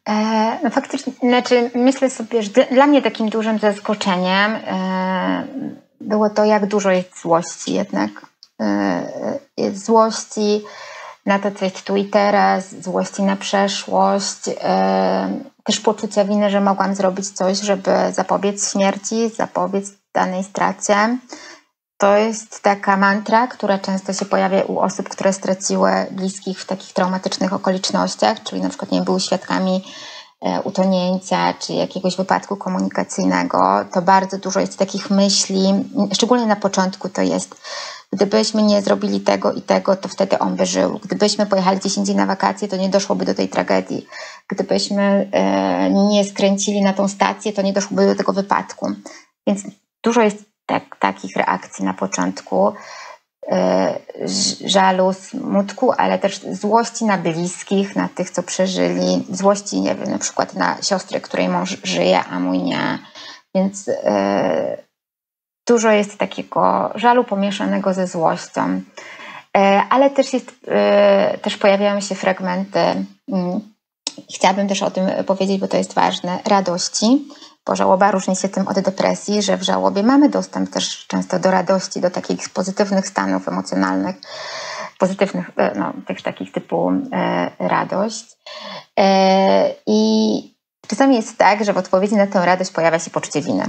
E, no faktycznie, znaczy myślę sobie, że dla mnie takim dużym zaskoczeniem e, było to, jak dużo jest złości jednak. E, jest złości na to, co jest tu i teraz, złości na przeszłość, e, też poczucia winy, że mogłam zrobić coś, żeby zapobiec śmierci, zapobiec danej stracie. To jest taka mantra, która często się pojawia u osób, które straciły bliskich w takich traumatycznych okolicznościach, czyli na przykład nie były świadkami e, utonięcia czy jakiegoś wypadku komunikacyjnego. To bardzo dużo jest takich myśli, szczególnie na początku to jest gdybyśmy nie zrobili tego i tego, to wtedy on by żył. Gdybyśmy pojechali 10 dni na wakacje, to nie doszłoby do tej tragedii. Gdybyśmy e, nie skręcili na tą stację, to nie doszłoby do tego wypadku. Więc dużo jest tak, takich reakcji na początku. E, żalu, smutku, ale też złości na bliskich, na tych, co przeżyli, złości, nie wiem, na przykład na siostrę, której mąż żyje, a mój nie. Więc e, dużo jest takiego żalu pomieszanego ze złością. E, ale też, jest, też pojawiają się fragmenty, mm, chciałabym też o tym powiedzieć, bo to jest ważne, radości, bo żałoba różni się tym od depresji, że w żałobie mamy dostęp też często do radości, do takich pozytywnych stanów emocjonalnych, pozytywnych, e, no, tych takich typu e, radość. E, I czasami jest tak, że w odpowiedzi na tę radość pojawia się poczucie winy.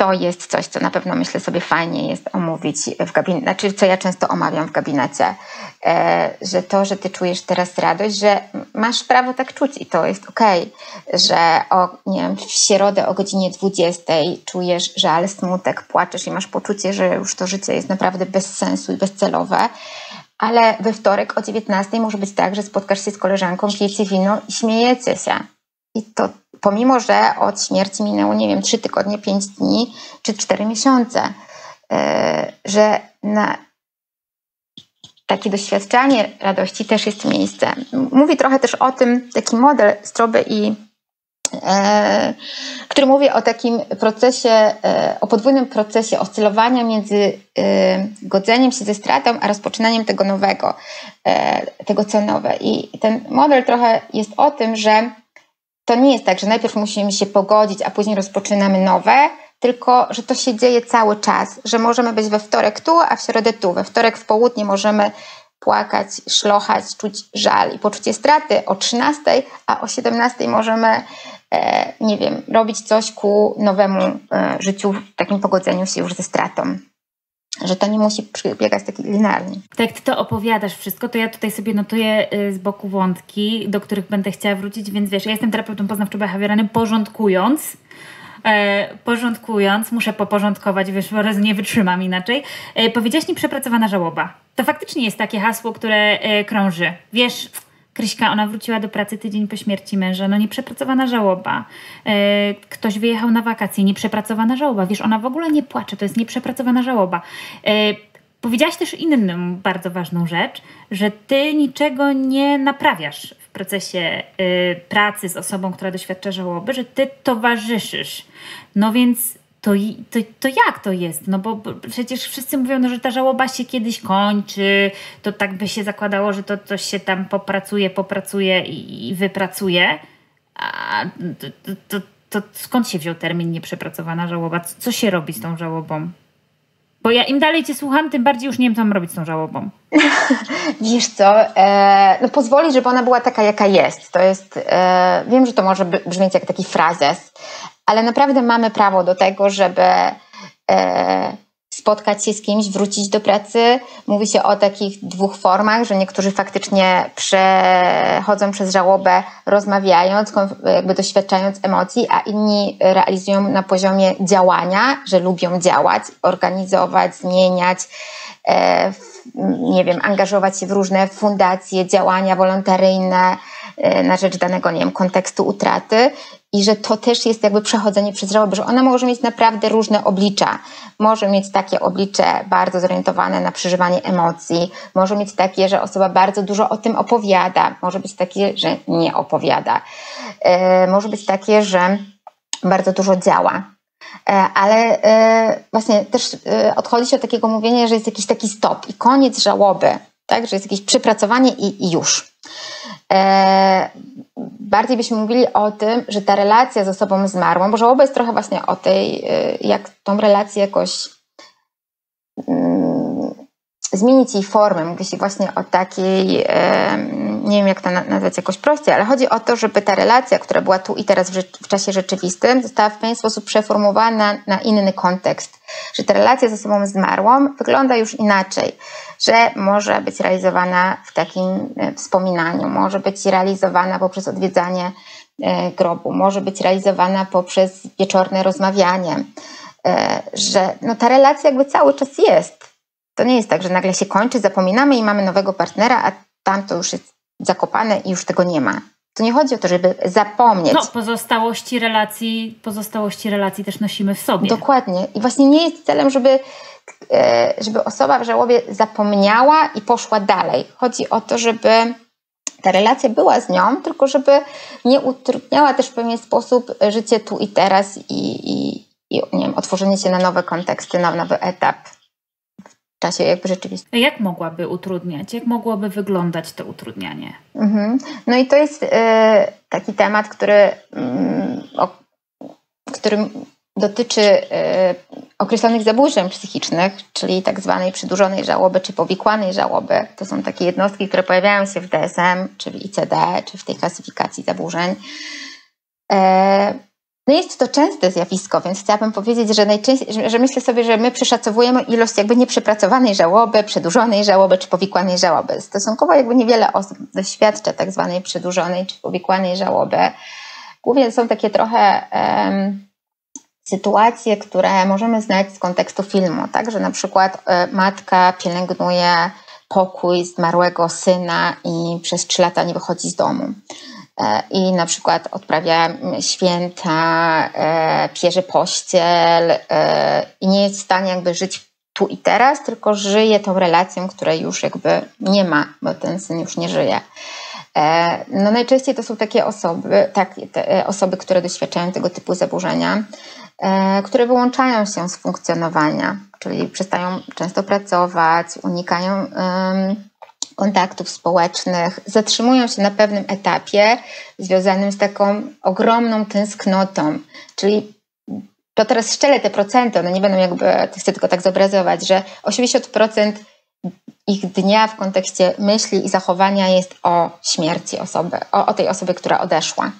To jest coś, co na pewno myślę sobie fajnie jest omówić w gabinecie, znaczy co ja często omawiam w gabinecie, e, że to, że ty czujesz teraz radość, że masz prawo tak czuć i to jest okej, okay, że o, nie wiem, w środę o godzinie 20 czujesz żal, smutek, płaczesz i masz poczucie, że już to życie jest naprawdę bez sensu i bezcelowe, ale we wtorek o 19 może być tak, że spotkasz się z koleżanką, pijecie wino i śmiejecie się. I to pomimo, że od śmierci minęło, nie wiem, trzy tygodnie, pięć dni czy cztery miesiące, e, że na takie doświadczanie radości też jest miejsce. Mówi trochę też o tym taki model Stroby i e, który mówi o takim procesie, e, o podwójnym procesie oscylowania między godzeniem się ze stratą, a rozpoczynaniem tego nowego, tego co nowe. I ten model trochę jest o tym, że to nie jest tak, że najpierw musimy się pogodzić, a później rozpoczynamy nowe, tylko że to się dzieje cały czas, że możemy być we wtorek tu, a w środę tu. We wtorek w południe możemy płakać, szlochać, czuć żal i poczucie straty o 13, a o 17 możemy, e, nie wiem, robić coś ku nowemu e, życiu, w takim pogodzeniu się już ze stratą że to nie musi przebiegać tak linearnie. Tak, ty to opowiadasz wszystko, to ja tutaj sobie notuję y, z boku wątki, do których będę chciała wrócić, więc wiesz, ja jestem terapeutą poznawczo-behawioralnym, porządkując, e, porządkując, muszę poporządkować, wiesz, bo nie wytrzymam inaczej. E, powiedziałaś mi przepracowana żałoba. To faktycznie jest takie hasło, które e, krąży. Wiesz, Kryśka, ona wróciła do pracy tydzień po śmierci męża, no nieprzepracowana żałoba. E, ktoś wyjechał na wakacje, nieprzepracowana żałoba. Wiesz, ona w ogóle nie płacze, to jest nieprzepracowana żałoba. E, powiedziałaś też inną bardzo ważną rzecz, że ty niczego nie naprawiasz w procesie y, pracy z osobą, która doświadcza żałoby, że ty towarzyszysz. No więc to, to, to jak to jest? No bo przecież wszyscy mówią, no, że ta żałoba się kiedyś kończy, to tak by się zakładało, że to, to się tam popracuje, popracuje i, i wypracuje. A to, to, to, skąd się wziął termin nieprzepracowana żałoba? Co, co się robi z tą żałobą? Bo ja im dalej cię słucham, tym bardziej już nie wiem, co mam robić z tą żałobą. Wiesz co, e, no pozwolić, żeby ona była taka, jaka jest. To jest, e, wiem, że to może brzmieć jak taki frazes, ale naprawdę mamy prawo do tego, żeby e, spotkać się z kimś, wrócić do pracy. Mówi się o takich dwóch formach, że niektórzy faktycznie przechodzą przez żałobę rozmawiając, jakby doświadczając emocji, a inni realizują na poziomie działania, że lubią działać, organizować, zmieniać, e, nie wiem, angażować się w różne fundacje, działania wolontaryjne na rzecz danego, nie wiem, kontekstu utraty i że to też jest jakby przechodzenie przez żałobę, że ona może mieć naprawdę różne oblicza. Może mieć takie oblicze bardzo zorientowane na przeżywanie emocji, może mieć takie, że osoba bardzo dużo o tym opowiada, może być takie, że nie opowiada, e, może być takie, że bardzo dużo działa. E, ale e, właśnie też odchodzi się od takiego mówienia, że jest jakiś taki stop i koniec żałoby, tak? że jest jakieś przypracowanie i, i już. E, bardziej byśmy mówili o tym, że ta relacja z osobą zmarłą, bo żałoba jest trochę właśnie o tej, e, jak tą relację jakoś mm, zmienić jej formę. Mówi się właśnie o takiej, nie wiem jak to nazwać jakoś prościej, ale chodzi o to, żeby ta relacja, która była tu i teraz w, w czasie rzeczywistym, została w pewien sposób przeformułowana na inny kontekst. Że ta relacja z osobą zmarłą wygląda już inaczej że może być realizowana w takim e, wspominaniu, może być realizowana poprzez odwiedzanie e, grobu, może być realizowana poprzez wieczorne rozmawianie, e, że no ta relacja jakby cały czas jest. To nie jest tak, że nagle się kończy, zapominamy i mamy nowego partnera, a tam to już jest zakopane i już tego nie ma. To nie chodzi o to, żeby zapomnieć. No, pozostałości relacji, pozostałości relacji też nosimy w sobie. Dokładnie. I właśnie nie jest celem, żeby E, żeby osoba w żałobie zapomniała i poszła dalej. Chodzi o to, żeby ta relacja była z nią, tylko żeby nie utrudniała też w pewien sposób życie tu i teraz i, i, i nie wiem, otworzenie się na nowe konteksty, na nowy etap czasie jakby rzeczywistym. Jak mogłaby utrudniać? Jak mogłoby wyglądać to utrudnianie? Mhm. No i to jest y, taki temat, który, y, o którym dotyczy y, określonych zaburzeń psychicznych, czyli tak zwanej przedłużonej żałoby czy powikłanej żałoby. To są takie jednostki, które pojawiają się w DSM, czy w ICD, czy w tej klasyfikacji zaburzeń. E, no jest to częste zjawisko, więc chciałabym powiedzieć, że, że myślę sobie, że my przeszacowujemy ilość jakby nieprzepracowanej żałoby, przedłużonej żałoby czy powikłanej żałoby. Stosunkowo jakby niewiele osób doświadcza tak zwanej przedłużonej czy powikłanej żałoby. Głównie są takie trochę... Um, sytuacje, które możemy znać z kontekstu filmu, tak, że na przykład e, matka pielęgnuje pokój zmarłego syna i przez trzy lata nie wychodzi z domu. E, I na przykład odprawia święta, e, pierze pościel i nie jest w stanie jakby żyć tu i teraz, tylko żyje tą relacją, której już jakby nie ma, bo ten syn już nie żyje. No najczęściej to są takie osoby, tak, osoby, które doświadczają tego typu zaburzenia. E, które wyłączają się z funkcjonowania, czyli przestają często pracować, unikają kontaktów społecznych, zatrzymują się na pewnym etapie związanym z taką ogromną tęsknotą, czyli to teraz szczelę te procenty, one nie będą jakby, chcę tylko tak zobrazować, że 80% ich dnia w kontekście myśli i zachowania jest o śmierci osoby, o, o tej osoby, która odeszła.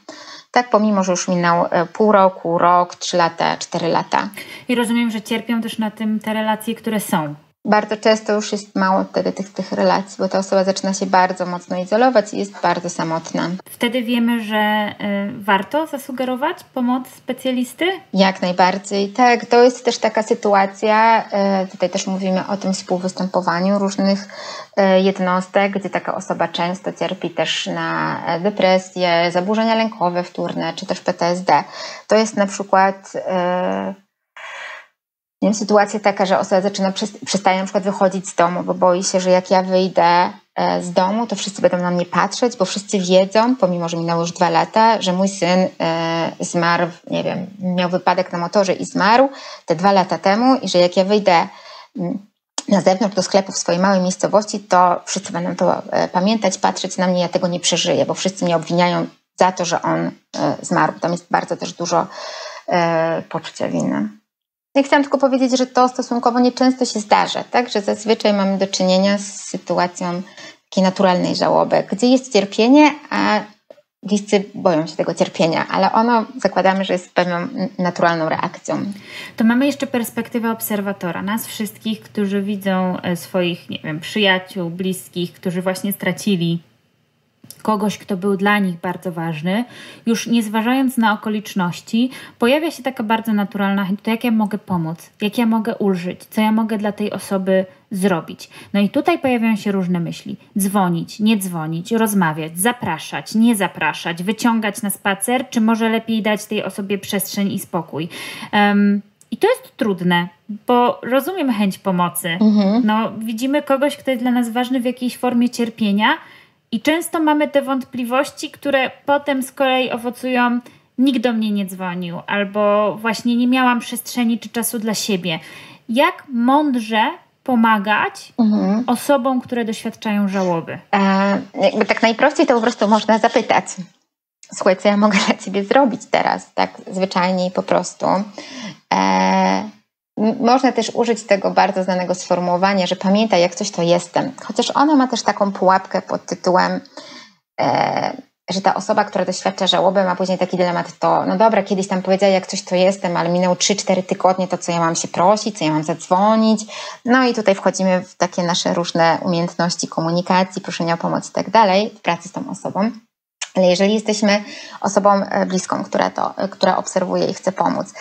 Tak, pomimo, że już minął e, pół roku, rok, trzy lata, cztery lata. I rozumiem, że cierpią też na tym te relacje, które są. Bardzo często już jest mało wtedy tych, tych relacji, bo ta osoba zaczyna się bardzo mocno izolować i jest bardzo samotna. Wtedy wiemy, że y, warto zasugerować pomoc specjalisty? Jak najbardziej. Tak, to jest też taka sytuacja, y, tutaj też mówimy o tym współwystępowaniu różnych y, jednostek, gdzie taka osoba często cierpi też na depresję, zaburzenia lękowe wtórne, czy też PTSD. To jest na przykład nie wiem, sytuacja taka, że osoba zaczyna, przestaje na przykład wychodzić z domu, bo boi się, że jak ja wyjdę e, z domu, to wszyscy będą na mnie patrzeć, bo wszyscy wiedzą, pomimo, że minęło już dwa lata, że mój syn e, zmarł, nie wiem, miał wypadek na motorze i zmarł te dwa lata temu i że jak ja wyjdę mm, na zewnątrz do sklepu w swojej małej miejscowości, to wszyscy będą to e, pamiętać, patrzeć na mnie, ja tego nie przeżyję, bo wszyscy mnie obwiniają za to, że on zmarł. Tam jest bardzo też dużo poczucia winy. Ja chciałam tylko powiedzieć, że to stosunkowo nieczęsto się zdarza, tak? że zazwyczaj mamy do czynienia z sytuacją takiej naturalnej żałoby, gdzie jest cierpienie, a bliscy boją się tego cierpienia, ale ono zakładamy, że jest pewną naturalną reakcją. To mamy jeszcze perspektywę obserwatora, nas wszystkich, którzy widzą e, swoich nie wiem, przyjaciół, bliskich, którzy właśnie stracili kogoś, kto był dla nich bardzo ważny, już nie zważając na okoliczności, pojawia się taka bardzo naturalna chęć, to jak ja mogę pomóc, jak ja mogę ulżyć, co ja mogę dla tej osoby zrobić. No i tutaj pojawiają się różne myśli. Dzwonić, nie dzwonić, rozmawiać, zapraszać, nie zapraszać, wyciągać na spacer, czy może lepiej dać tej osobie przestrzeń i spokój. Um, i to jest trudne, bo rozumiem chęć pomocy. Mhm. No, widzimy kogoś, kto jest dla nas ważny w jakiejś formie cierpienia, i często mamy te wątpliwości, które potem z kolei owocują nikt do mnie nie dzwonił, albo właśnie nie miałam przestrzeni czy czasu dla siebie. Jak mądrze pomagać mhm. osobom, które doświadczają żałoby? E, jakby tak najprościej to po prostu można zapytać. Słuchaj, co ja mogę dla ciebie zrobić teraz, tak zwyczajnie i po prostu. E, można też użyć tego bardzo znanego sformułowania, że pamiętaj, jak coś to jestem. Chociaż ona ma też taką pułapkę pod tytułem, e, że ta osoba, która doświadcza żałoby, ma później taki dylemat, to no dobra, kiedyś tam powiedziała, jak coś to jestem, ale minęło 3-4 tygodnie, to co ja mam się prosić, co ja mam zadzwonić. No i tutaj wchodzimy w takie nasze różne umiejętności komunikacji, proszenia o pomoc i tak dalej, w pracy z tą osobą. Ale jeżeli jesteśmy osobą e, bliską, która to, która obserwuje i chce pomóc,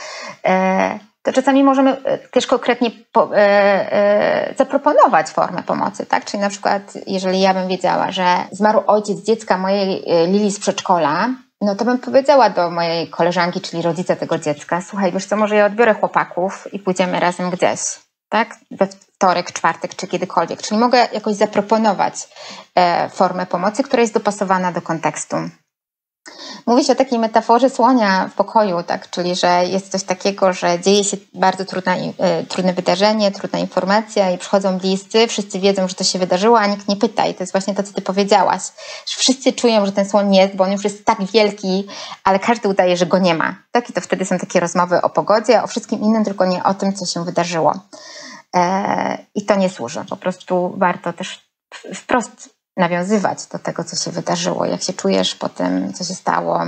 e, to czasami możemy e, też konkretnie po, e, e, zaproponować formę pomocy, tak? Czyli na przykład, jeżeli ja bym wiedziała, że zmarł ojciec dziecka mojej e, Lili z przedszkola, no to bym powiedziała do mojej koleżanki, czyli rodzica tego dziecka, słuchaj, wiesz co, może ja odbiorę chłopaków i pójdziemy razem gdzieś, tak? We wtorek, czwartek czy kiedykolwiek. Czyli mogę jakoś zaproponować e, formę pomocy, która jest dopasowana do kontekstu. Mówi się o takiej metaforze słonia w pokoju, tak? czyli że jest coś takiego, że dzieje się bardzo e, trudne wydarzenie, trudna informacja i przychodzą bliscy, wszyscy wiedzą, że to się wydarzyło, a nikt nie pyta. I to jest właśnie to, co ty powiedziałaś. Wszyscy czują, że ten słoń jest, bo on już jest tak wielki, ale każdy udaje, że go nie ma. Tak? I to wtedy są takie rozmowy o pogodzie, o wszystkim innym, tylko nie o tym, co się wydarzyło. E, I to nie służy. Po prostu warto też wprost nawiązywać do tego, co się wydarzyło, jak się czujesz po tym, co się stało,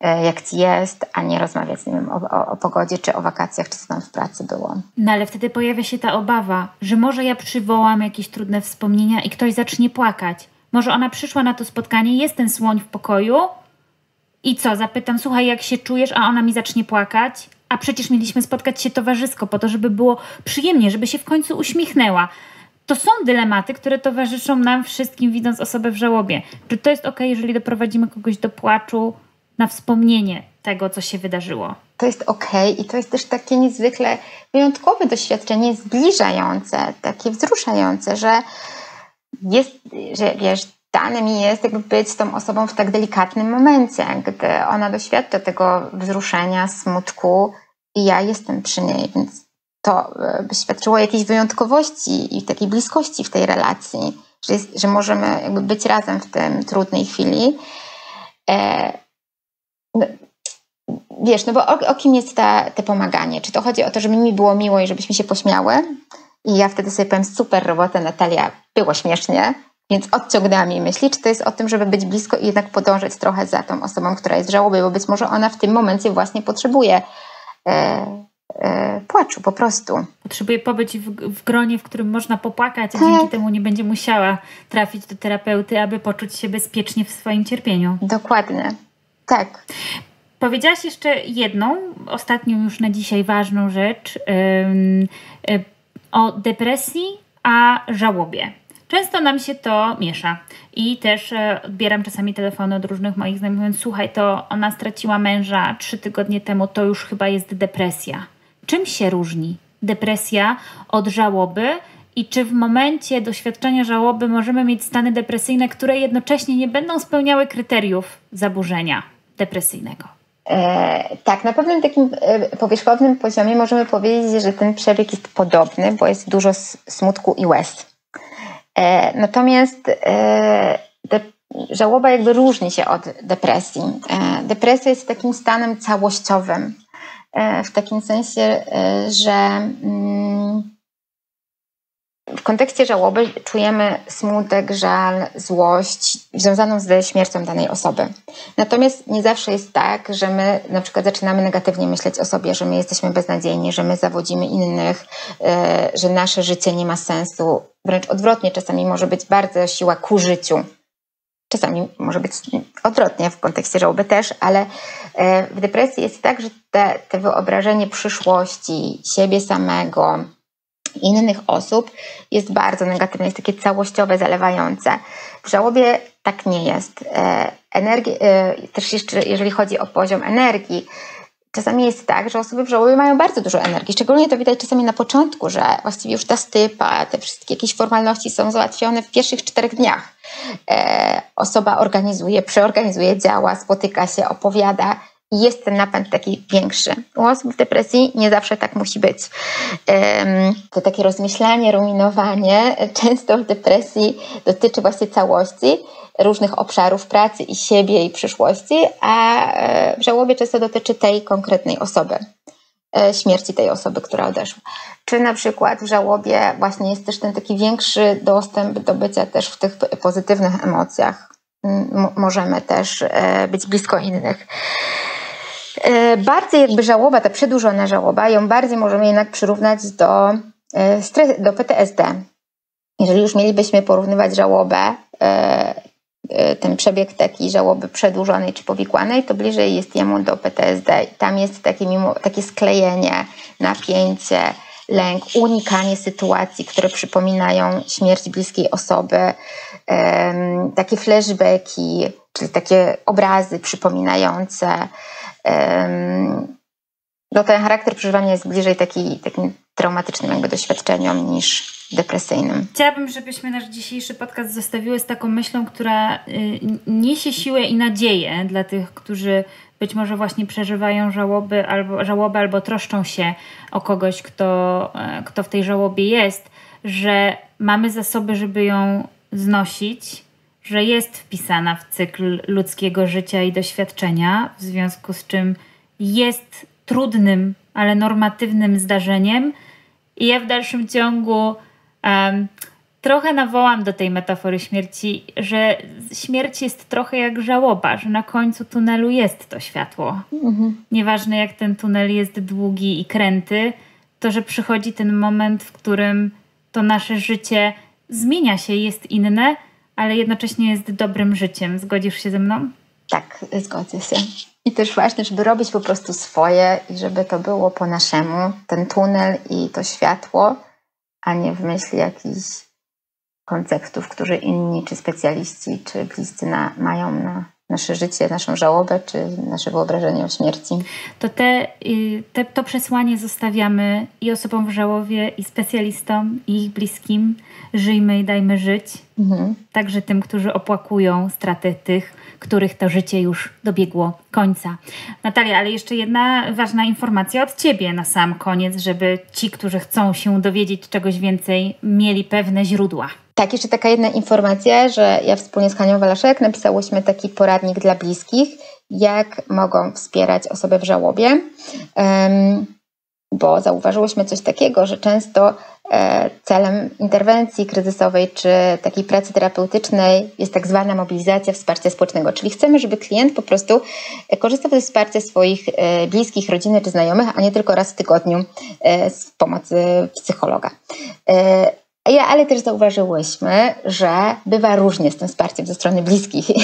e, jak ci jest, a nie rozmawiać z nim o, o, o, pogodzie, czy o wakacjach, czy co tam w pracy było. No ale wtedy pojawia się ta obawa, że może ja przywołam jakieś trudne wspomnienia i ktoś zacznie płakać. Może ona przyszła na to spotkanie, jest ten słoń w pokoju i co, zapytam, słuchaj, jak się czujesz, a ona mi zacznie płakać? A przecież mieliśmy spotkać się towarzysko po to, żeby było przyjemnie, żeby się w końcu uśmiechnęła to są dylematy, które towarzyszą nam wszystkim, widząc osobę w żałobie. Czy to jest ok, jeżeli doprowadzimy kogoś do płaczu na wspomnienie tego, co się wydarzyło? To jest ok i to jest też takie niezwykle wyjątkowe doświadczenie, zbliżające, takie wzruszające, że jest, że wiesz, dane mi jest jakby być z tą osobą w tak delikatnym momencie, gdy ona doświadcza tego wzruszenia, smutku i ja jestem przy niej, więc to e, świadczyło o jakiejś wyjątkowości i takiej bliskości w tej relacji, że, jest, że możemy jakby być razem w tym trudnej chwili. E, no, wiesz, no bo o, o kim jest ta, te pomaganie? Czy to chodzi o to, żeby mi było miło i żebyśmy się pośmiały? I ja wtedy sobie powiem, super robota Natalia, było śmiesznie, więc odciągnęłam jej myśli, czy to jest o tym, żeby być blisko i jednak podążać trochę za tą osobą, która jest w żałobie, bo być może ona w tym momencie właśnie potrzebuje e, płaczu po prostu. Potrzebuje pobyć w, w gronie, w którym można popłakać, a tak. dzięki temu nie będzie musiała trafić do terapeuty, aby poczuć się bezpiecznie w swoim cierpieniu. Dokładnie. Tak. Powiedziałaś jeszcze jedną, ostatnią już na dzisiaj ważną rzecz yy, yy, o depresji, a żałobie. Często nam się to miesza i też e, odbieram czasami telefony od różnych moich znajomych, mówiąc, słuchaj, to ona straciła męża trzy tygodnie temu, to już chyba jest depresja. Czym się różni depresja od żałoby i czy w momencie doświadczenia żałoby możemy mieć stany depresyjne, które jednocześnie nie będą spełniały kryteriów zaburzenia depresyjnego? E, tak, na pewnym takim e, powierzchownym poziomie możemy powiedzieć, że ten przebieg jest podobny, bo jest dużo smutku i łez. E, natomiast e, żałoba jakby różni się od depresji. E, depresja jest takim stanem całościowym, w takim sensie, że mm, w kontekście żałoby czujemy smutek, żal, złość związaną ze śmiercią danej osoby. Natomiast nie zawsze jest tak, że my na przykład zaczynamy negatywnie myśleć o sobie, że my jesteśmy beznadziejni, że my zawodzimy innych, e, że nasze życie nie ma sensu. Wręcz odwrotnie, czasami może być bardzo siła ku życiu. Czasami może być odwrotnie w kontekście żałoby też, ale e, w depresji jest tak, że te, te wyobrażenie przyszłości, siebie samego, innych osób jest bardzo negatywne, jest takie całościowe, zalewające. W żałobie tak nie jest. E, Energii, e, też jeszcze jeżeli chodzi o poziom energii, czasami jest tak, że osoby w mają bardzo dużo energii. Szczególnie to widać czasami na początku, że właściwie już ta stypa, te wszystkie jakieś formalności są załatwione w pierwszych czterech dniach. E, osoba organizuje, przeorganizuje, działa, spotyka się, opowiada jest ten napęd taki większy. U osób w depresji nie zawsze tak musi być. To takie rozmyślanie, ruminowanie często w depresji dotyczy właśnie całości, różnych obszarów pracy i siebie i przyszłości, a e, w żałobie często dotyczy tej konkretnej osoby e, śmierci tej osoby, która odeszła. Czy na przykład w żałobie właśnie jest też ten taki większy dostęp do bycia też w tych pozytywnych emocjach. możemy też e, być blisko innych. E, bardziej jakby żałoba, ta przedłużona żałoba, ją bardziej możemy jednak przyrównać do, e, do PTSD. Jeżeli już mielibyśmy porównywać żałobę, e, ten przebieg taki żałoby przedłużonej czy powikłanej, to bliżej jest jemu do PTSD. Tam jest takie, mimo, takie sklejenie, napięcie, lęk, unikanie sytuacji, które przypominają śmierć bliskiej osoby, takie flashbacki, czyli takie obrazy przypominające no ten charakter przeżywania jest bliżej taki, takim traumatycznym jakby doświadczeniom niż depresyjnym. Chciałabym, żebyśmy nasz dzisiejszy podcast zostawiły z taką myślą, która y, niesie siłę i nadzieję dla tych, którzy być może właśnie przeżywają żałoby albo, żałobę albo troszczą się o kogoś, kto, e, kto w tej żałobie jest, że mamy zasoby, żeby ją znosić, że jest wpisana w cykl ludzkiego życia i doświadczenia, w związku z czym jest trudnym, ale normatywnym zdarzeniem. I ja w dalszym ciągu um, trochę nawołam do tej metafory śmierci, że śmierć jest trochę jak żałoba, że na końcu tunelu jest to światło. Mhm. Nieważne jak ten tunel jest długi i kręty, to że przychodzi ten moment, w którym to nasze życie zmienia się, jest inne ale jednocześnie jest dobrym życiem. Zgodzisz się ze mną? Tak, zgodzę się. I też ważne, żeby robić po prostu swoje i żeby to było po naszemu, ten tunel i to światło, a nie w myśli jakichś konceptów, które inni, czy specjaliści, czy bliscy na, mają na nasze życie, naszą żałobę, czy nasze wyobrażenie o śmierci. To te, y, te, to przesłanie zostawiamy i osobom w żałobie, i specjalistom, i ich bliskim. Żyjmy i dajmy żyć. Mhm. Także tym, którzy opłakują stratę tych, których to życie już dobiegło końca. Natalia, ale jeszcze jedna ważna informacja od Ciebie na sam koniec, żeby ci, którzy chcą się dowiedzieć czegoś więcej, mieli pewne źródła. Tak, jeszcze taka jedna informacja, że ja wspólnie z Hanią Walaszek napisałyśmy taki poradnik dla bliskich, jak mogą wspierać osobę w żałobie. Um, bo zauważyłyśmy coś takiego, że często e, celem interwencji kryzysowej czy takiej pracy terapeutycznej jest tak zwana mobilizacja wsparcia społecznego, czyli chcemy, żeby klient po prostu korzystał ze wsparcia swoich e, bliskich, rodziny czy znajomych, a nie tylko raz w tygodniu z pomocy psychologa. Ale też zauważyłyśmy, że bywa różnie z tym wsparciem ze strony bliskich.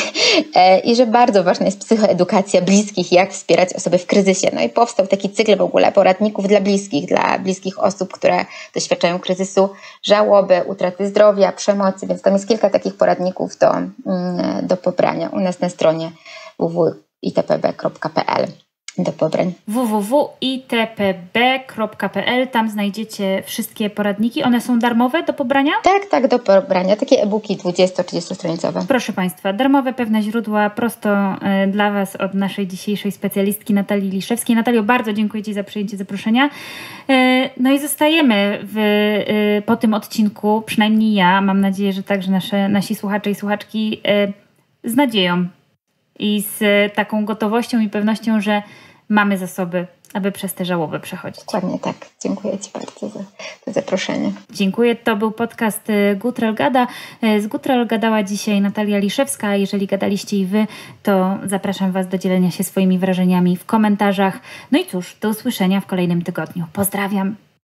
E, i że bardzo ważna jest psychoedukacja bliskich, jak wspierać osoby w kryzysie. No i powstał taki cykl w ogóle poradników dla bliskich, dla bliskich osób, które doświadczają kryzysu, żałoby, utraty zdrowia, przemocy, więc tam jest kilka takich poradników do, mm, do pobrania u nas na stronie www.itpb.pl do pobrań. www.itpb.pl Tam znajdziecie wszystkie poradniki. One są darmowe do pobrania? Tak, tak, do pobrania. Takie e-booki 20-30 stronicowe. Proszę Państwa, darmowe pewne źródła prosto e, dla Was od naszej dzisiejszej specjalistki Natalii Liszewskiej. Natalio, bardzo dziękuję Ci za przyjęcie zaproszenia. E, no i zostajemy w, e, po tym odcinku, przynajmniej ja, mam nadzieję, że także nasze, nasi słuchacze i słuchaczki z nadzieją i z taką gotowością i pewnością, że mamy zasoby, aby przez te żałoby przechodzić. Dokładnie tak. Dziękuję Ci bardzo za, za zaproszenie. Dziękuję. To był podcast y, Gutrel Gada. Y, z Gutrel gadała dzisiaj Natalia Liszewska. Jeżeli gadaliście i Wy, to zapraszam Was do dzielenia się swoimi wrażeniami w komentarzach. No i cóż, do usłyszenia w kolejnym tygodniu. Pozdrawiam.